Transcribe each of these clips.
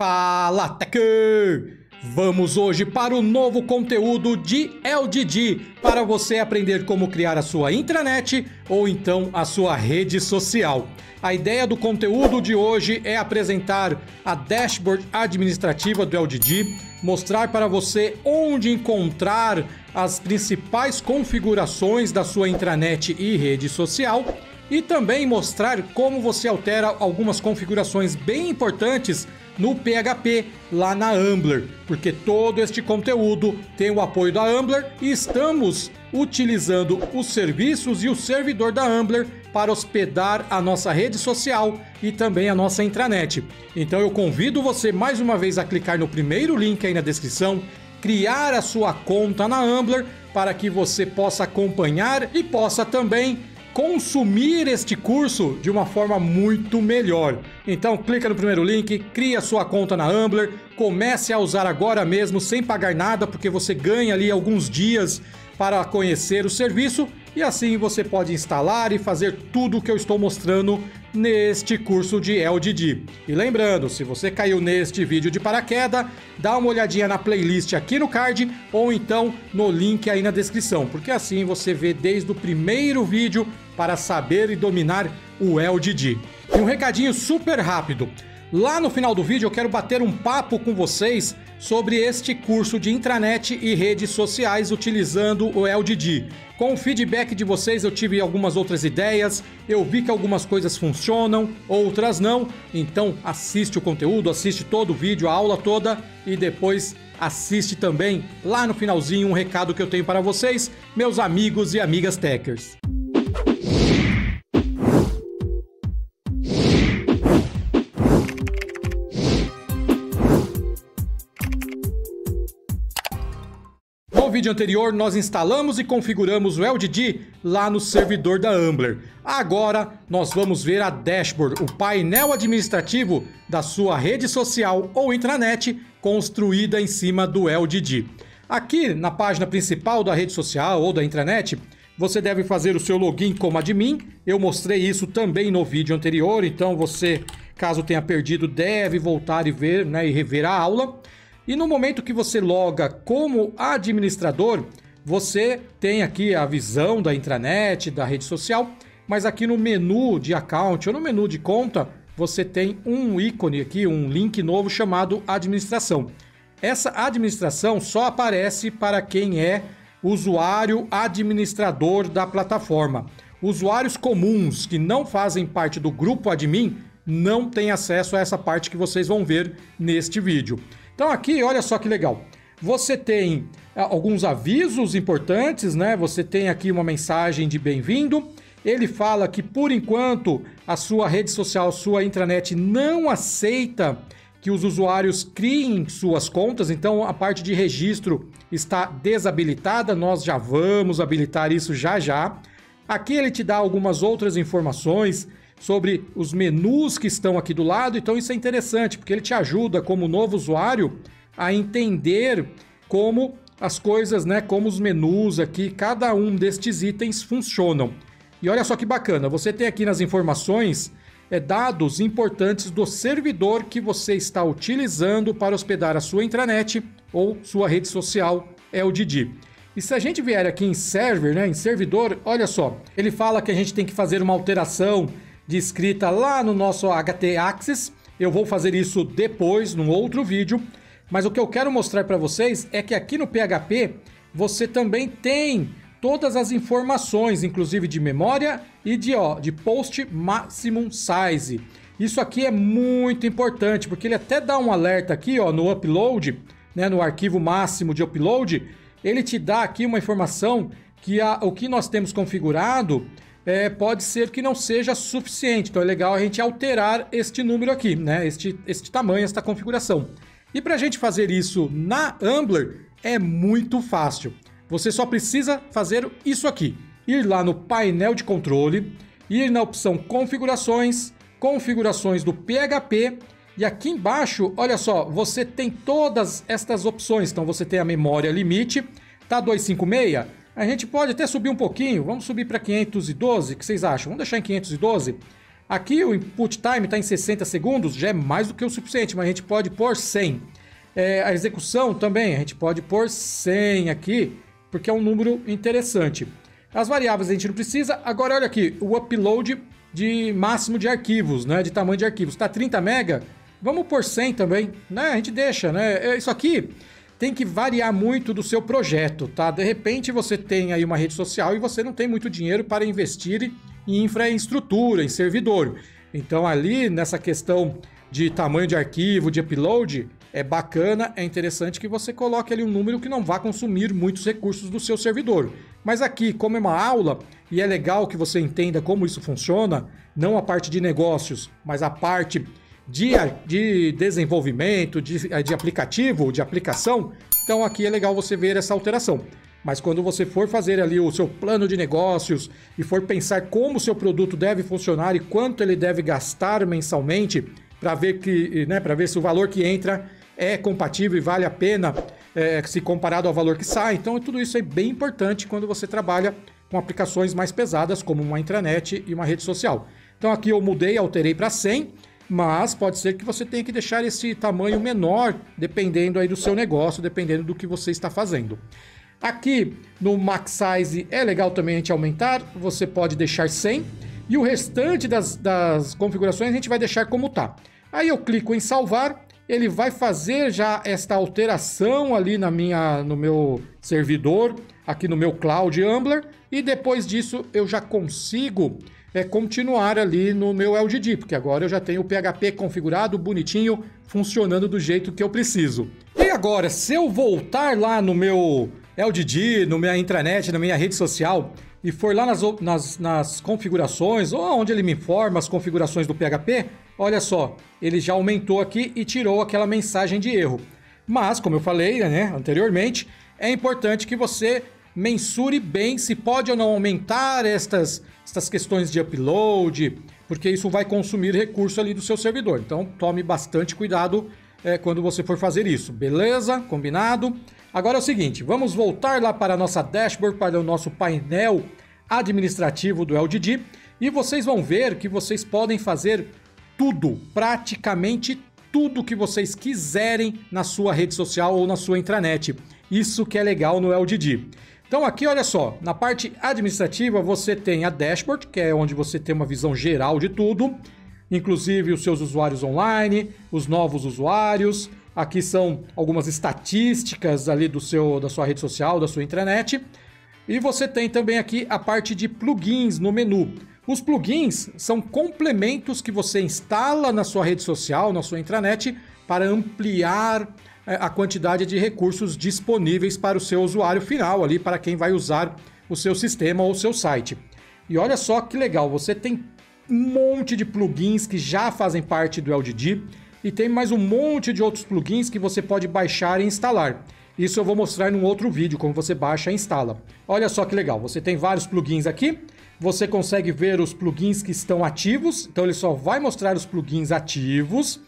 Fala, Tecker! Vamos hoje para o novo conteúdo de LDD para você aprender como criar a sua intranet ou então a sua rede social. A ideia do conteúdo de hoje é apresentar a dashboard administrativa do LDD, mostrar para você onde encontrar as principais configurações da sua intranet e rede social e também mostrar como você altera algumas configurações bem importantes no PHP lá na Ambler, porque todo este conteúdo tem o apoio da Ambler e estamos utilizando os serviços e o servidor da Ambler para hospedar a nossa rede social e também a nossa intranet. Então eu convido você mais uma vez a clicar no primeiro link aí na descrição, criar a sua conta na Ambler para que você possa acompanhar e possa também consumir este curso de uma forma muito melhor. Então clica no primeiro link, cria sua conta na Ambler, comece a usar agora mesmo sem pagar nada, porque você ganha ali alguns dias para conhecer o serviço e assim você pode instalar e fazer tudo o que eu estou mostrando neste curso de LDD. E lembrando, se você caiu neste vídeo de paraquedas, dá uma olhadinha na playlist aqui no card ou então no link aí na descrição, porque assim você vê desde o primeiro vídeo para saber e dominar o LDD. E um recadinho super rápido. Lá no final do vídeo eu quero bater um papo com vocês sobre este curso de intranet e redes sociais utilizando o LDD. Com o feedback de vocês eu tive algumas outras ideias, eu vi que algumas coisas funcionam, outras não, então assiste o conteúdo, assiste todo o vídeo, a aula toda e depois assiste também lá no finalzinho um recado que eu tenho para vocês, meus amigos e amigas techers. Vídeo anterior, nós instalamos e configuramos o LDD lá no servidor da Ambler. Agora, nós vamos ver a dashboard, o painel administrativo da sua rede social ou intranet construída em cima do LDD. Aqui, na página principal da rede social ou da intranet, você deve fazer o seu login como admin. Eu mostrei isso também no vídeo anterior, então você, caso tenha perdido, deve voltar e ver né, e rever a aula. E no momento que você loga como administrador, você tem aqui a visão da intranet, da rede social, mas aqui no menu de account ou no menu de conta, você tem um ícone aqui, um link novo chamado administração. Essa administração só aparece para quem é usuário administrador da plataforma. Usuários comuns que não fazem parte do grupo admin não têm acesso a essa parte que vocês vão ver neste vídeo. Então aqui, olha só que legal. Você tem ah, alguns avisos importantes, né? Você tem aqui uma mensagem de bem-vindo. Ele fala que por enquanto a sua rede social, sua intranet não aceita que os usuários criem suas contas, então a parte de registro está desabilitada. Nós já vamos habilitar isso já já. Aqui ele te dá algumas outras informações sobre os menus que estão aqui do lado. Então isso é interessante, porque ele te ajuda como novo usuário a entender como as coisas, né, como os menus aqui, cada um destes itens funcionam. E olha só que bacana, você tem aqui nas informações é, dados importantes do servidor que você está utilizando para hospedar a sua intranet ou sua rede social LDD. E se a gente vier aqui em server, né, em servidor, olha só, ele fala que a gente tem que fazer uma alteração de escrita lá no nosso HT Access. Eu vou fazer isso depois, num outro vídeo. Mas o que eu quero mostrar para vocês é que aqui no PHP você também tem todas as informações, inclusive de memória e de, ó, de post maximum size. Isso aqui é muito importante, porque ele até dá um alerta aqui ó, no upload, né, no arquivo máximo de upload, ele te dá aqui uma informação que a, o que nós temos configurado é, pode ser que não seja suficiente. Então é legal a gente alterar este número aqui, né? Este, este tamanho, esta configuração. E para a gente fazer isso na Ambler é muito fácil. Você só precisa fazer isso aqui: ir lá no painel de controle, ir na opção Configurações, Configurações do PHP. E aqui embaixo, olha só, você tem todas estas opções. Então você tem a memória limite, tá 256 a gente pode até subir um pouquinho, vamos subir para 512, o que vocês acham? Vamos deixar em 512? Aqui o input time está em 60 segundos, já é mais do que o suficiente, mas a gente pode pôr 100. É, a execução também, a gente pode pôr 100 aqui, porque é um número interessante. As variáveis a gente não precisa. Agora olha aqui, o upload de máximo de arquivos, né, de tamanho de arquivos. Está 30 mega, vamos por 100 também, né? A gente deixa, né? É, isso aqui tem que variar muito do seu projeto, tá? De repente você tem aí uma rede social e você não tem muito dinheiro para investir em infraestrutura, em servidor. Então ali nessa questão de tamanho de arquivo, de upload, é bacana, é interessante que você coloque ali um número que não vá consumir muitos recursos do seu servidor. Mas aqui, como é uma aula, e é legal que você entenda como isso funciona, não a parte de negócios, mas a parte de, de desenvolvimento, de, de aplicativo, de aplicação, então aqui é legal você ver essa alteração. Mas quando você for fazer ali o seu plano de negócios e for pensar como o seu produto deve funcionar e quanto ele deve gastar mensalmente, para ver que, né, para ver se o valor que entra é compatível e vale a pena é, se comparado ao valor que sai. Então, tudo isso é bem importante quando você trabalha com aplicações mais pesadas, como uma intranet e uma rede social. Então, aqui eu mudei, alterei para 100, mas pode ser que você tenha que deixar esse tamanho menor, dependendo aí do seu negócio, dependendo do que você está fazendo. Aqui no Max Size é legal também a gente aumentar, você pode deixar 100 e o restante das, das configurações a gente vai deixar como está. Aí eu clico em salvar ele vai fazer já esta alteração ali na minha, no meu servidor, aqui no meu Cloud Ambler, e depois disso eu já consigo é, continuar ali no meu LGD, porque agora eu já tenho o PHP configurado, bonitinho, funcionando do jeito que eu preciso. E agora, se eu voltar lá no meu LGD, no minha intranet, na minha rede social, e for lá nas, nas, nas configurações, ou onde ele me informa as configurações do PHP, olha só, ele já aumentou aqui e tirou aquela mensagem de erro. Mas, como eu falei né, anteriormente, é importante que você mensure bem se pode ou não aumentar estas, estas questões de upload, porque isso vai consumir recurso ali do seu servidor. Então, tome bastante cuidado é, quando você for fazer isso, beleza? Combinado? Agora é o seguinte, vamos voltar lá para a nossa dashboard, para o nosso painel administrativo do LDD e vocês vão ver que vocês podem fazer tudo, praticamente tudo que vocês quiserem na sua rede social ou na sua intranet. Isso que é legal no LDD. Então aqui, olha só, na parte administrativa você tem a dashboard, que é onde você tem uma visão geral de tudo, inclusive os seus usuários online, os novos usuários, Aqui são algumas estatísticas ali do seu, da sua rede social, da sua intranet. E você tem também aqui a parte de plugins no menu. Os plugins são complementos que você instala na sua rede social, na sua intranet, para ampliar a quantidade de recursos disponíveis para o seu usuário final, ali para quem vai usar o seu sistema ou o seu site. E olha só que legal, você tem um monte de plugins que já fazem parte do LDD e tem mais um monte de outros plugins que você pode baixar e instalar. Isso eu vou mostrar num outro vídeo, como você baixa e instala. Olha só que legal, você tem vários plugins aqui, você consegue ver os plugins que estão ativos, então ele só vai mostrar os plugins ativos.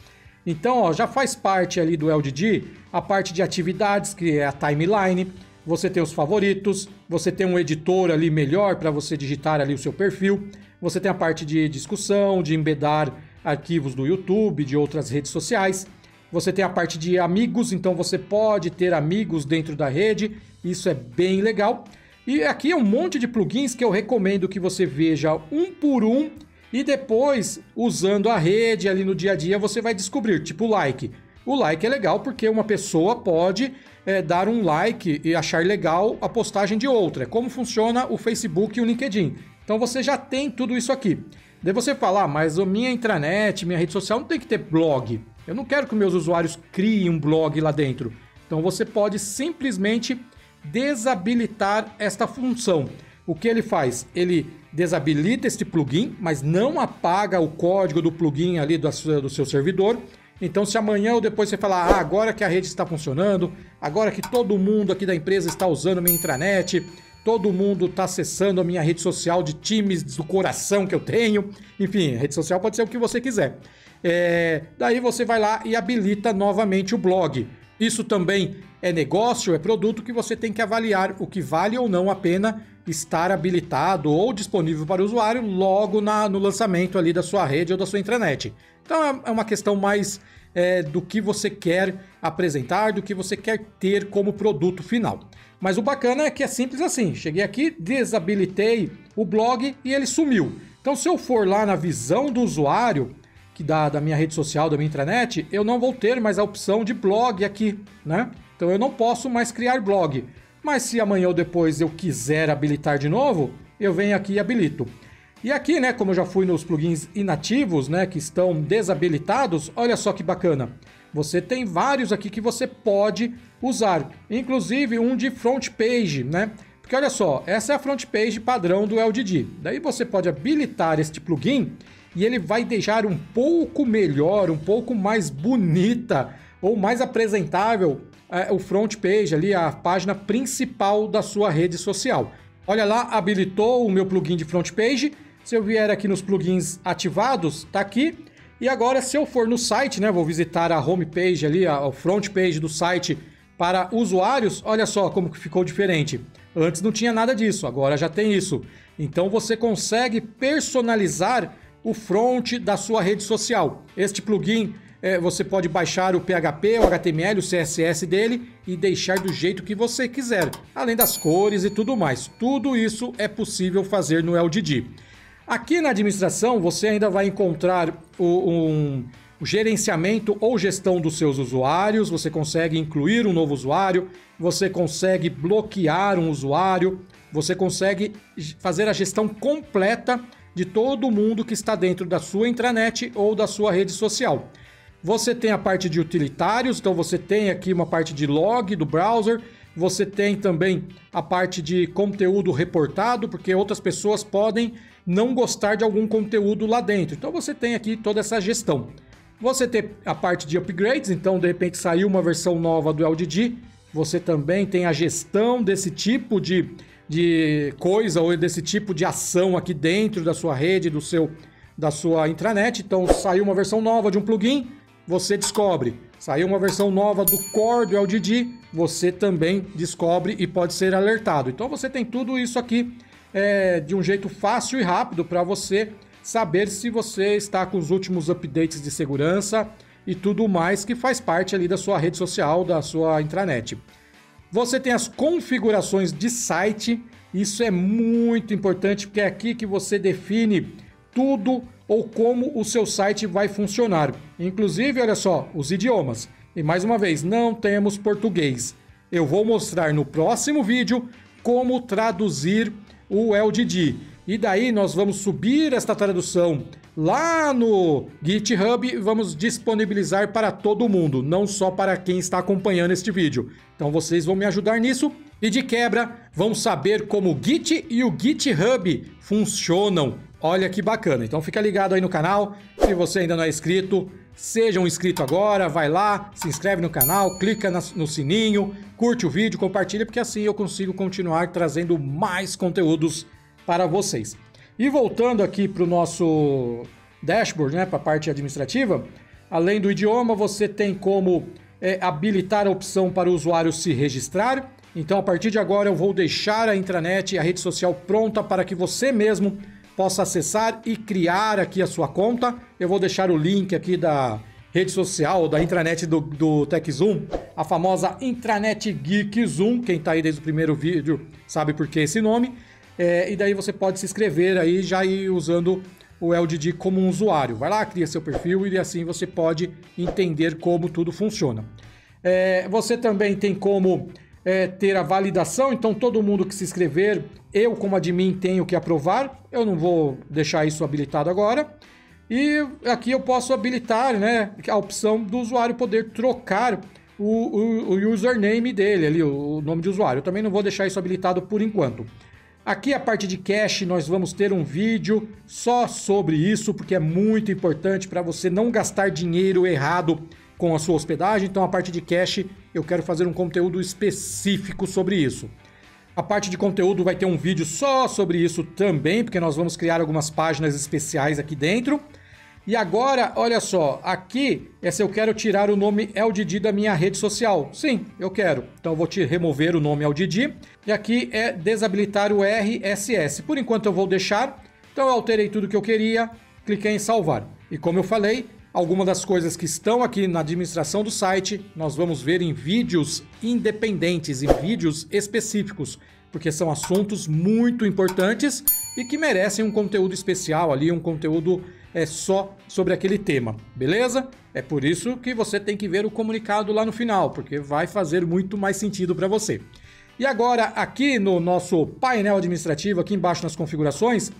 Então, ó, já faz parte ali do LDD a parte de atividades, que é a timeline, você tem os favoritos, você tem um editor ali melhor para você digitar ali o seu perfil, você tem a parte de discussão, de embedar arquivos do YouTube, de outras redes sociais. Você tem a parte de amigos, então você pode ter amigos dentro da rede, isso é bem legal. E aqui é um monte de plugins que eu recomendo que você veja um por um e depois, usando a rede ali no dia a dia, você vai descobrir, tipo like. O like é legal porque uma pessoa pode é, dar um like e achar legal a postagem de outra. É como funciona o Facebook e o LinkedIn. Então você já tem tudo isso aqui. Daí você fala, ah, mas a minha intranet, minha rede social não tem que ter blog. Eu não quero que meus usuários criem um blog lá dentro. Então você pode simplesmente desabilitar esta função. O que ele faz? Ele desabilita este plugin, mas não apaga o código do plugin ali do, do seu servidor. Então, se amanhã ou depois você falar, ah, agora que a rede está funcionando, agora que todo mundo aqui da empresa está usando minha intranet, todo mundo está acessando a minha rede social de times do coração que eu tenho. Enfim, rede social pode ser o que você quiser. É, daí você vai lá e habilita novamente o blog. Isso também é negócio, é produto que você tem que avaliar o que vale ou não a pena estar habilitado ou disponível para o usuário logo na, no lançamento ali da sua rede ou da sua intranet. Então é, é uma questão mais é, do que você quer apresentar, do que você quer ter como produto final. Mas o bacana é que é simples assim. Cheguei aqui, desabilitei o blog e ele sumiu. Então, se eu for lá na visão do usuário, que da, da minha rede social, da minha intranet, eu não vou ter mais a opção de blog aqui, né? Então eu não posso mais criar blog. Mas se amanhã ou depois eu quiser habilitar de novo, eu venho aqui e habilito. E aqui, né, como eu já fui nos plugins inativos, né, que estão desabilitados, olha só que bacana. Você tem vários aqui que você pode usar, inclusive um de front page, né? Porque olha só, essa é a front page padrão do LDD. Daí você pode habilitar este plugin e ele vai deixar um pouco melhor, um pouco mais bonita ou mais apresentável o front page ali, a página principal da sua rede social. Olha lá, habilitou o meu plugin de front page se eu vier aqui nos plugins ativados, tá aqui. E agora, se eu for no site, né, vou visitar a homepage ali, a, front page do site para usuários, olha só como que ficou diferente. Antes não tinha nada disso, agora já tem isso. Então você consegue personalizar o front da sua rede social. Este plugin é, você pode baixar o PHP, o HTML, o CSS dele e deixar do jeito que você quiser, além das cores e tudo mais. Tudo isso é possível fazer no LDD. Aqui na administração, você ainda vai encontrar o, um, o gerenciamento ou gestão dos seus usuários, você consegue incluir um novo usuário, você consegue bloquear um usuário, você consegue fazer a gestão completa de todo mundo que está dentro da sua intranet ou da sua rede social. Você tem a parte de utilitários, então você tem aqui uma parte de log do browser, você tem também a parte de conteúdo reportado, porque outras pessoas podem não gostar de algum conteúdo lá dentro. Então você tem aqui toda essa gestão. Você tem a parte de upgrades, então de repente saiu uma versão nova do LDD, você também tem a gestão desse tipo de, de coisa ou desse tipo de ação aqui dentro da sua rede, do seu da sua intranet. Então saiu uma versão nova de um plugin, você descobre. Saiu uma versão nova do core do LDD, você também descobre e pode ser alertado. Então você tem tudo isso aqui é, de um jeito fácil e rápido para você saber se você está com os últimos updates de segurança e tudo mais que faz parte ali da sua rede social, da sua intranet. Você tem as configurações de site, isso é muito importante porque é aqui que você define tudo ou como o seu site vai funcionar. Inclusive, olha só, os idiomas. E mais uma vez, não temos português. Eu vou mostrar no próximo vídeo como traduzir o LDD. E daí nós vamos subir esta tradução lá no GitHub e vamos disponibilizar para todo mundo, não só para quem está acompanhando este vídeo. Então vocês vão me ajudar nisso e de quebra vão saber como o Git e o GitHub funcionam. Olha que bacana. Então fica ligado aí no canal. Se você ainda não é inscrito, seja um inscrito agora, vai lá, se inscreve no canal, clica no sininho, curte o vídeo, compartilha, porque assim eu consigo continuar trazendo mais conteúdos para vocês. E voltando aqui para o nosso dashboard, né, para a parte administrativa, além do idioma, você tem como é, habilitar a opção para o usuário se registrar. Então, a partir de agora, eu vou deixar a intranet e a rede social pronta para que você mesmo possa acessar e criar aqui a sua conta. Eu vou deixar o link aqui da rede social, da intranet do, do TechZoom, a famosa intranet Geek Zoom. Quem está aí desde o primeiro vídeo sabe por que esse nome. É, e daí você pode se inscrever aí já ir usando o LDD como um usuário. Vai lá, cria seu perfil e assim você pode entender como tudo funciona. É, você também tem como é, ter a validação, então todo mundo que se inscrever, eu como admin tenho que aprovar, eu não vou deixar isso habilitado agora. E aqui eu posso habilitar né, a opção do usuário poder trocar o, o, o username dele, ali, o, o nome de usuário. Eu também não vou deixar isso habilitado por enquanto. Aqui a parte de cache, nós vamos ter um vídeo só sobre isso, porque é muito importante para você não gastar dinheiro errado com a sua hospedagem. Então, a parte de cache, eu quero fazer um conteúdo específico sobre isso. A parte de conteúdo vai ter um vídeo só sobre isso também, porque nós vamos criar algumas páginas especiais aqui dentro. E agora, olha só, aqui é se eu quero tirar o nome LDD da minha rede social. Sim, eu quero. Então eu vou te remover o nome LDD. E aqui é desabilitar o RSS. Por enquanto eu vou deixar. Então eu alterei tudo que eu queria, cliquei em salvar. E como eu falei, algumas das coisas que estão aqui na administração do site, nós vamos ver em vídeos independentes, em vídeos específicos, porque são assuntos muito importantes e que merecem um conteúdo especial ali, um conteúdo é só sobre aquele tema, beleza? É por isso que você tem que ver o comunicado lá no final, porque vai fazer muito mais sentido para você. E agora, aqui no nosso painel administrativo, aqui embaixo nas configurações,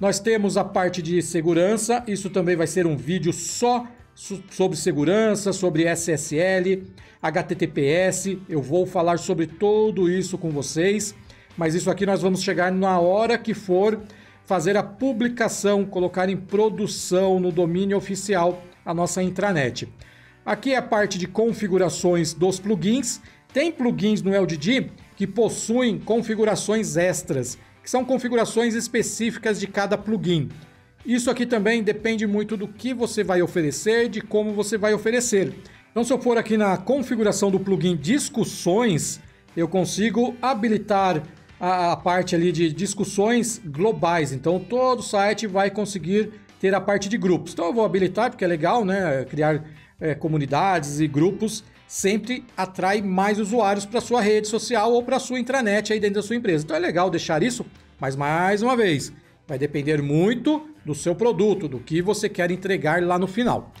nós temos a parte de segurança. Isso também vai ser um vídeo só sobre segurança, sobre SSL, HTTPS. Eu vou falar sobre tudo isso com vocês, mas isso aqui nós vamos chegar na hora que for fazer a publicação, colocar em produção no domínio oficial a nossa intranet. Aqui é a parte de configurações dos plugins. Tem plugins no LDD que possuem configurações extras, que são configurações específicas de cada plugin. Isso aqui também depende muito do que você vai oferecer, de como você vai oferecer. Então, se eu for aqui na configuração do plugin discussões, eu consigo habilitar a, a parte ali de discussões globais. Então todo site vai conseguir ter a parte de grupos. Então eu vou habilitar porque é legal, né? Criar é, comunidades e grupos sempre atrai mais usuários para sua rede social ou para sua intranet aí dentro da sua empresa. Então é legal deixar isso, mas mais uma vez, vai depender muito do seu produto, do que você quer entregar lá no final.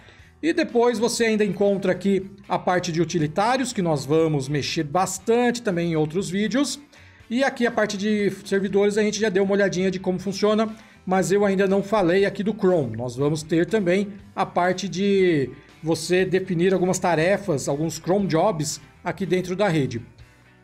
E depois você ainda encontra aqui a parte de utilitários, que nós vamos mexer bastante também em outros vídeos. E aqui a parte de servidores a gente já deu uma olhadinha de como funciona, mas eu ainda não falei aqui do Chrome. Nós vamos ter também a parte de você definir algumas tarefas, alguns Chrome Jobs aqui dentro da rede.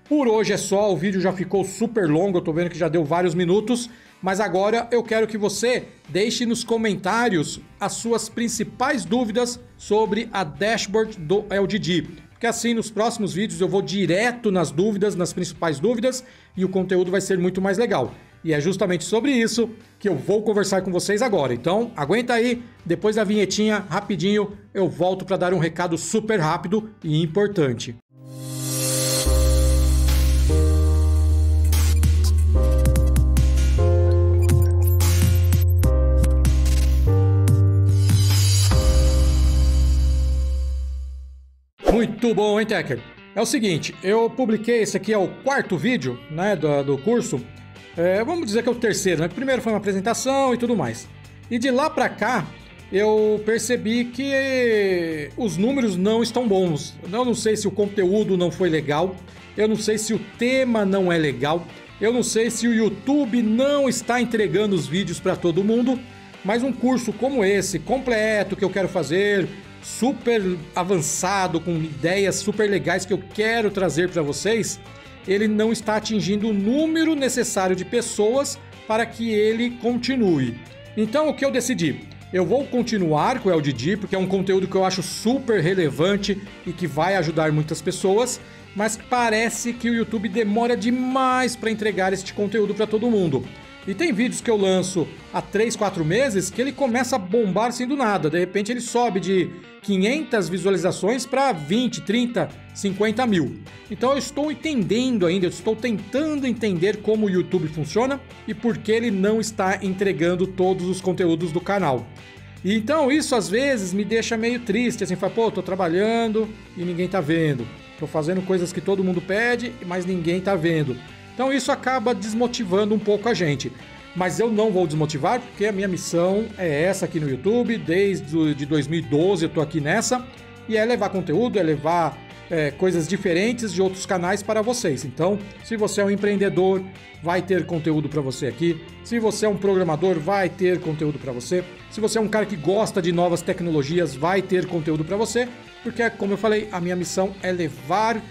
Por hoje é só, o vídeo já ficou super longo, eu tô vendo que já deu vários minutos, mas agora eu quero que você deixe nos comentários as suas principais dúvidas sobre a dashboard do LDD que assim nos próximos vídeos eu vou direto nas dúvidas, nas principais dúvidas, e o conteúdo vai ser muito mais legal. E é justamente sobre isso que eu vou conversar com vocês agora. Então, aguenta aí, depois da vinhetinha, rapidinho, eu volto para dar um recado super rápido e importante. Muito bom, hein, Tecker? É o seguinte, eu publiquei, esse aqui é o quarto vídeo, né, do, do curso. É, vamos dizer que é o terceiro, né? Primeiro foi uma apresentação e tudo mais. E de lá pra cá, eu percebi que os números não estão bons. Eu não sei se o conteúdo não foi legal, eu não sei se o tema não é legal, eu não sei se o YouTube não está entregando os vídeos para todo mundo, mas um curso como esse, completo, que eu quero fazer, super avançado, com ideias super legais que eu quero trazer para vocês, ele não está atingindo o número necessário de pessoas para que ele continue. Então o que eu decidi? Eu vou continuar com o LDD porque é um conteúdo que eu acho super relevante e que vai ajudar muitas pessoas, mas parece que o YouTube demora demais para entregar este conteúdo para todo mundo. E tem vídeos que eu lanço há 3, 4 meses que ele começa a bombar assim do nada. De repente ele sobe de 500 visualizações para 20, 30, 50 mil. Então eu estou entendendo ainda, eu estou tentando entender como o YouTube funciona e por que ele não está entregando todos os conteúdos do canal. E então isso às vezes me deixa meio triste, assim, fala, pô, tô trabalhando e ninguém tá vendo. Tô fazendo coisas que todo mundo pede, mas ninguém tá vendo. Então isso acaba desmotivando um pouco a gente. Mas eu não vou desmotivar, porque a minha missão é essa aqui no YouTube. Desde de 2012 eu tô aqui nessa. E é levar conteúdo, é levar é, coisas diferentes de outros canais para vocês. Então, se você é um empreendedor, vai ter conteúdo para você aqui. Se você é um programador, vai ter conteúdo para você. Se você é um cara que gosta de novas tecnologias, vai ter conteúdo para você. Porque, como eu falei, a minha missão é levar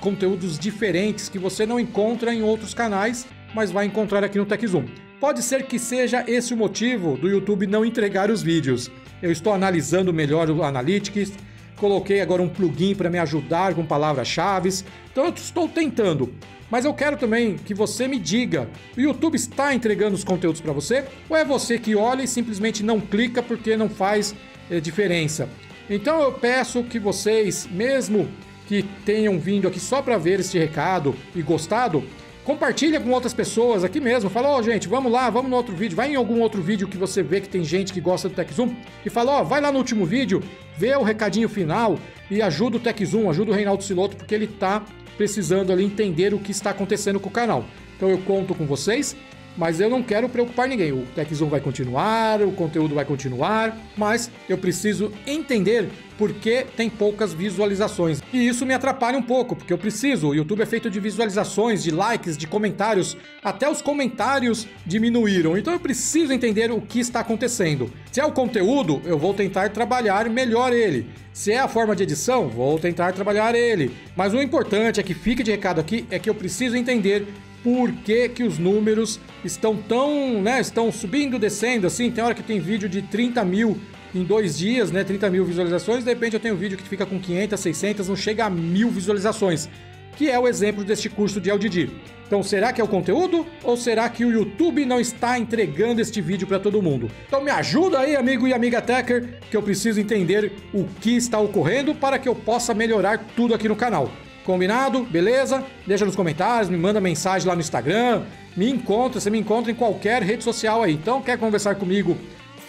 conteúdos diferentes que você não encontra em outros canais, mas vai encontrar aqui no TechZoom. Pode ser que seja esse o motivo do YouTube não entregar os vídeos. Eu estou analisando melhor o Analytics, coloquei agora um plugin para me ajudar com palavras-chave. Então eu estou tentando. Mas eu quero também que você me diga: o YouTube está entregando os conteúdos para você? Ou é você que olha e simplesmente não clica porque não faz é, diferença? Então eu peço que vocês, mesmo que tenham vindo aqui só para ver este recado e gostado, compartilha com outras pessoas aqui mesmo. Fala, ó, oh, gente, vamos lá, vamos no outro vídeo. Vai em algum outro vídeo que você vê que tem gente que gosta do TechZoom e fala, ó, oh, vai lá no último vídeo, vê o recadinho final e ajuda o TechZoom, ajuda o Reinaldo Siloto, porque ele tá precisando ali entender o que está acontecendo com o canal. Então eu conto com vocês mas eu não quero preocupar ninguém. O TechZoom vai continuar, o conteúdo vai continuar, mas eu preciso entender por que tem poucas visualizações. E isso me atrapalha um pouco, porque eu preciso. O YouTube é feito de visualizações, de likes, de comentários. Até os comentários diminuíram. Então eu preciso entender o que está acontecendo. Se é o conteúdo, eu vou tentar trabalhar melhor ele. Se é a forma de edição, vou tentar trabalhar ele. Mas o importante é que fique de recado aqui é que eu preciso entender por que, que os números estão tão, né, estão subindo, descendo, assim, tem hora que tem vídeo de 30 mil em dois dias, né, 30 mil visualizações, de repente eu tenho um vídeo que fica com 500, 600, não chega a mil visualizações, que é o exemplo deste curso de LDD. Então, será que é o conteúdo ou será que o YouTube não está entregando este vídeo para todo mundo? Então, me ajuda aí, amigo e amiga Techer, que eu preciso entender o que está ocorrendo para que eu possa melhorar tudo aqui no canal. Combinado? Beleza? Deixa nos comentários, me manda mensagem lá no Instagram, me encontra, você me encontra em qualquer rede social aí. Então, quer conversar comigo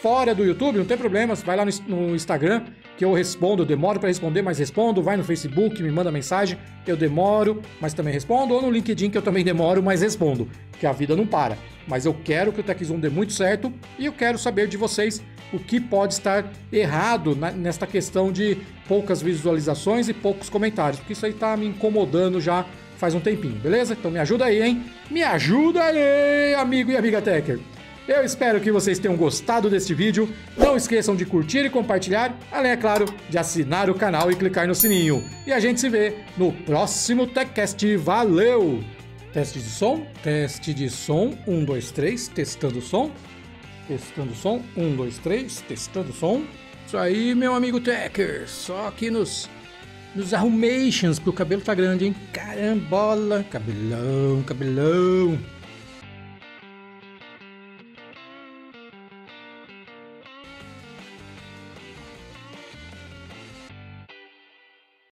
fora do YouTube? Não tem problema, vai lá no, no Instagram que eu respondo, eu demoro para responder, mas respondo. Vai no Facebook, me manda mensagem, eu demoro, mas também respondo. Ou no LinkedIn, que eu também demoro, mas respondo, que a vida não para. Mas eu quero que o TechZoom dê muito certo e eu quero saber de vocês o que pode estar errado nesta questão de poucas visualizações e poucos comentários, porque isso aí tá me incomodando já faz um tempinho, beleza? Então me ajuda aí, hein? Me ajuda aí, amigo e amiga Techer. Eu espero que vocês tenham gostado deste vídeo. Não esqueçam de curtir e compartilhar, além, é claro, de assinar o canal e clicar no sininho. E a gente se vê no próximo TechCast. Valeu! Teste de som, teste de som, 1, 2, 3, testando o som, testando o som, 1, 2, 3, testando o som. Isso aí, meu amigo Techer, só aqui nos, nos arrumations, porque o cabelo tá grande, hein? Carambola, cabelão, cabelão.